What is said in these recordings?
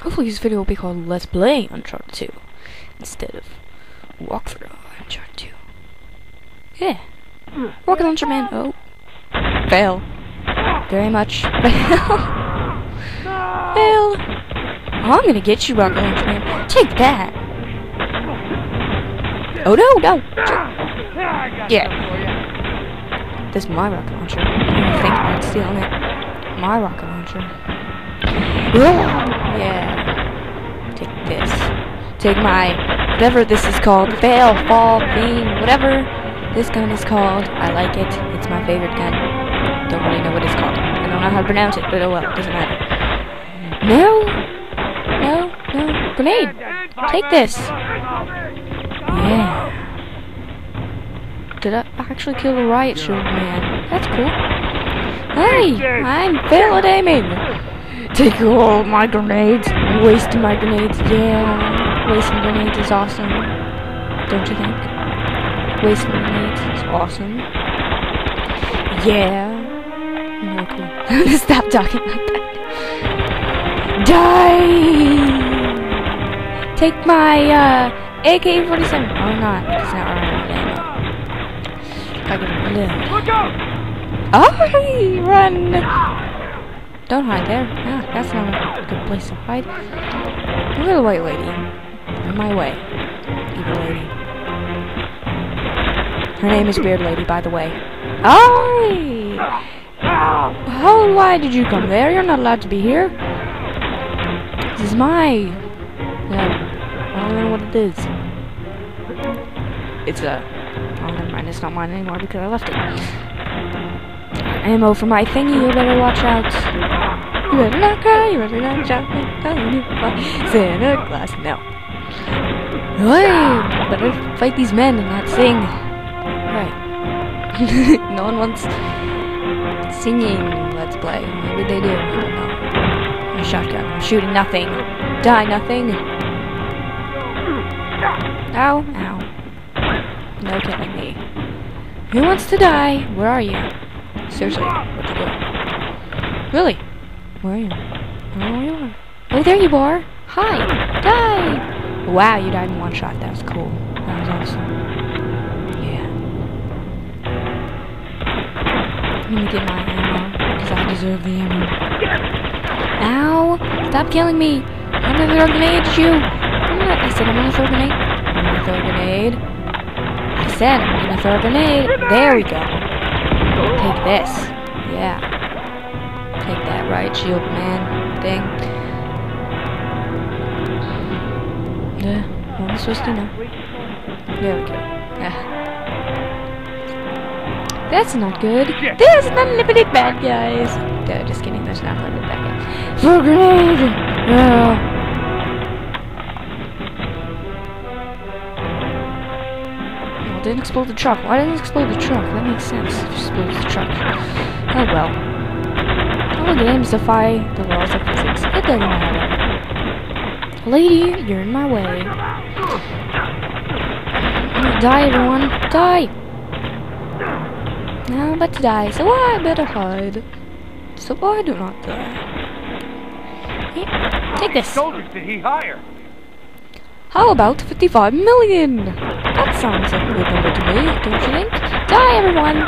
Hopefully this video will be called Let's Play Uncharted 2 instead of Walkthrough Uncharted 2. Yeah. Rocket Launcher Man. Oh. Fail. Very much. Fail. Fail. Oh, I'm gonna get you, Rocket Launcher Man. Take that. Oh no, no. Yeah. This is my rocket launcher. I think about stealing it. My rocket launcher. Yeah. Take this. Take my whatever this is called. Fail, fall, thing, whatever this gun is called. I like it. It's my favorite gun. Don't really know what it's called. I don't know how to pronounce it, but oh well, it doesn't matter. No! No, no. Grenade! Take this! Yeah. Did I actually kill the riot shield man? That's cool. Hey! I'm failed aiming! Take all my grenades. Wasting my grenades. Yeah. Wasting grenades is awesome. Don't you think? Wasting grenades is awesome. Yeah. No, cool. Stop talking like that. Die! Take my uh, AK-47. Oh, not. It's not right. ammo. I can live. Look out! Oh, run! Don't hide there. Ah, that's not a good place to hide. The white lady. On my way. Evil lady. Her name is Beard Lady, by the way. Oh! How, why did you come there? You're not allowed to be here. This is my... Yeah, I don't know what it is. It's a... Oh, never mind. It's not mine anymore because I left it. Ammo for my thingy. You better watch out. You better not cry. You better not shout. Telling you Santa Claus. No. Hey, better fight these men and not sing. Right. no one wants singing. Let's play. Maybe they do. I don't know. A shotgun. I'm shooting nothing. Die nothing. Ow. Ow. No killing me. Who wants to die? Where are you? Seriously, ah! what you doing? Really? Where are you? Oh, you are. Oh, there you are. Hi. Die. Wow, you died in one shot. That was cool. That was awesome. Yeah. Let me get my ammo, because I deserve the ammo. Ow! Stop killing me! I'm gonna throw a grenade at you! I'm gonna, I said I'm gonna throw a grenade. I'm gonna throw a grenade. I said I'm gonna throw a grenade. There we go. Take this. Yeah. Take that riot shield man thing. Yeah. What am I supposed to know? There we go. Yeah. That's not good. There's unlimited bad guys. No, just kidding. There's not unlimited bad guys. For grenade! Yeah. Didn't explode the truck. Why didn't it explode the truck? That makes sense. It explodes the truck. Oh well. All games defy the laws of physics. It doesn't matter. Lady, you're in my way. Die, everyone. Die! Now I'm about to die, so I better hide. So I do not die. Take this. Soldiers did he hire? How about 55 million? Sounds like a good number to me, don't you think? Die, everyone!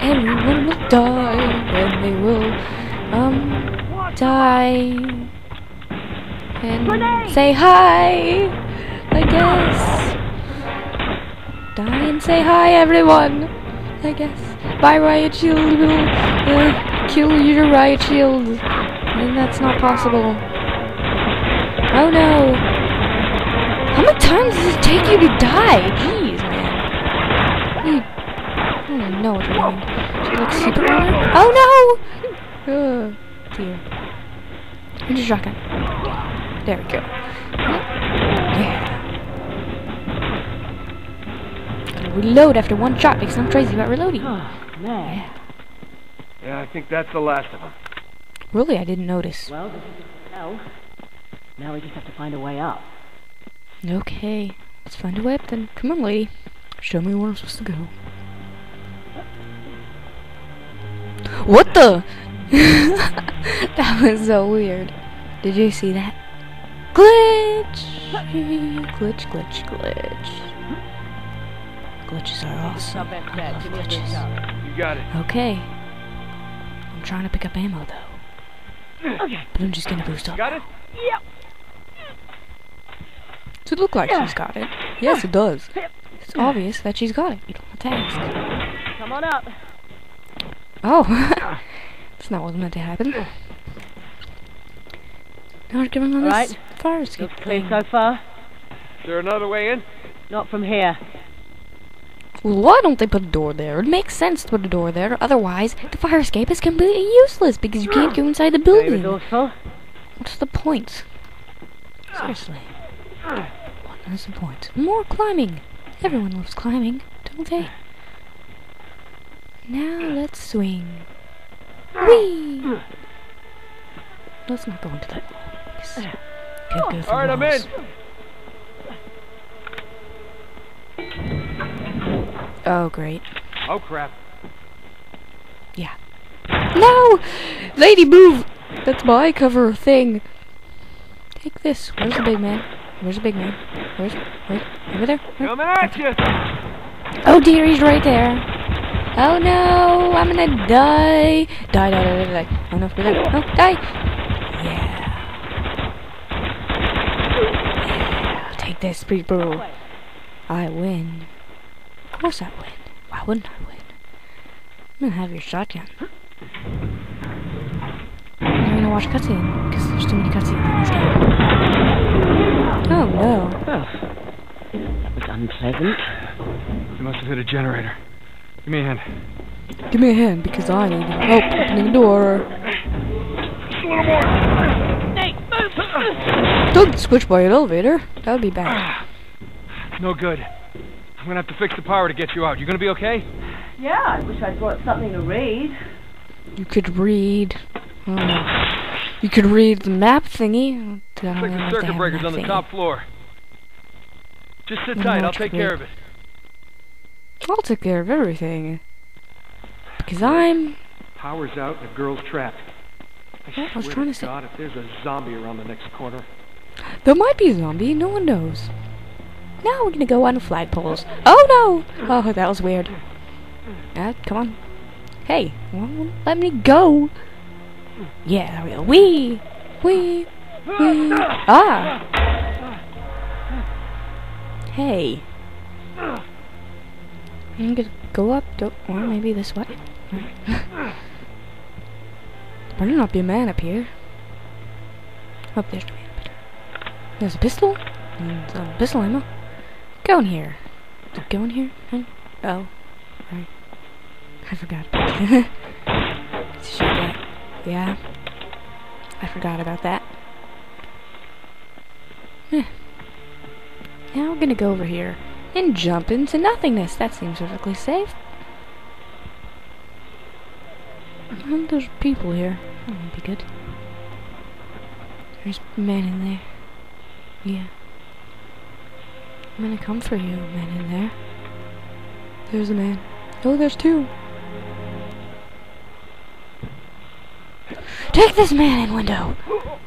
Everyone will die, and they will, um, die. And say hi, I guess. Die and say hi, everyone, I guess. Bye, Riot Shield we'll uh, kill your Riot Shield. And that's not possible. Oh no! How many times does it take you to die? Jeez, man. You, I don't even know what you're doing. Should I, like super runner? Oh no! Oh dear. Where's your shotgun? There we go. Yeah. Gotta reload after one shot because I'm crazy about reloading. Oh, man. Yeah. Yeah, I think that's the last of them. Really, I didn't notice. Well, this is hell. Now we just have to find a way up. Okay, let's find a way up then. Come on, lady. Show me where I'm supposed to go. What the? that was so weird. Did you see that? Glitch! Glitch, glitch, glitch. Glitches are awesome. I love Give me a boost glitches. You got it. Okay. I'm trying to pick up ammo though. Okay. But I'm just gonna boost up. Got it? Yep. Does it look like she's got it? Yes, it does. It's obvious that she's got it. You don't have to ask. Come on up. Oh, that's not what was meant to happen. Now we're going on this Right. fire escape Looks clear so far. Is there another way in? Not from here. Well, why don't they put a door there? It makes sense to put a door there. Otherwise, the fire escape is completely useless because you can't go inside the building. resourceful. What's the point? Seriously. What is the point? More climbing. Everyone loves climbing, don't they? Now let's swing. Whee! Let's not go into that please. Go, through All right, I'm in. Oh, great. Oh, crap. Yeah. No! Lady, move! That's my cover thing. Take this. Where's the big man? Where's the big man? Where's... Where? Over there? Where? Coming at you. Oh dear, he's right there. Oh no, I'm gonna die. Die, die, die, die, die. Oh no, over there. Oh, die. Yeah. Yeah. Take this, people. I win. Of course I win. Why wouldn't I win? I'm gonna have your shotgun. I'm gonna watch cutscene, because there's too many cutscenes in this game. Oh no. Well, that was unpleasant. You must have hit a generator. Give me a hand. Give me a hand, because I need help opening the door. Just a little more. Nate, move! Don't switch by an elevator. That would be bad. No good. I'm gonna have to fix the power to get you out. You gonna be okay? Yeah, I wish I'd brought something to read. You could read. I don't. You could read the map thingy. I Looks like the circuit breaker's on the thingy. top floor. Just sit tight. I'll take to care of it. I'll take care of everything. Because I'm. Power's out and the girl's trapped. I, Yeah, I was trying to to say- God, if there's a zombie around the next corner. There might be a zombie. No one knows. Now we're gonna go on flagpoles. Oh no! Oh, that was weird. Ah, come on. Hey, well, let me go. Yeah, there we go. Wee! Wee! Wee! Ah! Hey. I'm gonna go up, or maybe this way. Better not be a man up here. Oh, there's the man up there. There's a pistol? And some pistol ammo. Go in here. go in here? Oh. Right. I forgot about that. Yeah. I forgot about that. Yeah, we're gonna go over here and jump into nothingness. That seems perfectly safe. And there's people here. That would be good. There's men in there. Yeah. I'm gonna come for you, man in there. There's a man. Oh, there's two. Take this man in window.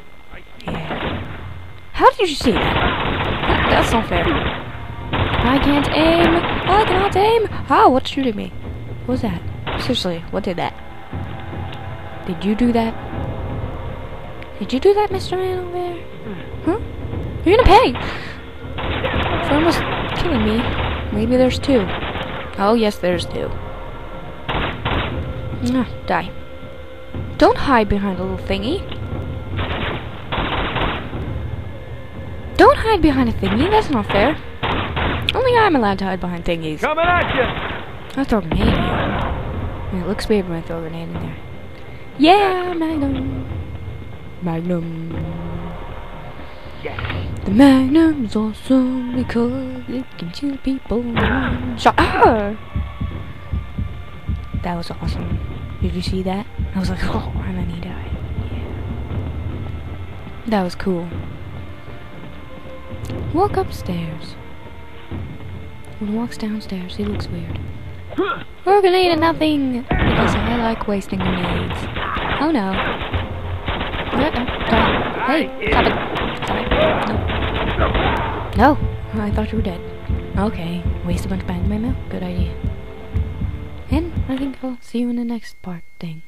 Yeah. How did you see that? That- That's not fair. I can't aim. I cannot aim. How? What's shooting me? What was that? Seriously, what did that? Did you do that? Did you do that, Mr. Man over there? Huh? You're gonna pay for almost killing me. Maybe there's two. Oh, yes, there's two. Ah, die. Don't hide behind a little thingy. Don't hide behind a thingy. That's not fair. I'm allowed to hide behind thingies. Coming at you! I'll throw a grenade in. Yeah, it looks weird when I throw a grenade in there. Yeah, Magnum. Magnum. The Magnum's awesome because it can kill people shot. Ah! That was awesome. Did you see that? I was like, oh, and then he died. Yeah. That was cool. Walk upstairs. When he walks downstairs, he looks weird. We're grenade and nothing because I like wasting grenades. Oh no. Uh, stop. Hey, stop it. Stop it. No. I thought you were dead. Okay. Waste a bunch of Magnum ammo? Good idea. And I think I'll see you in the next part thing.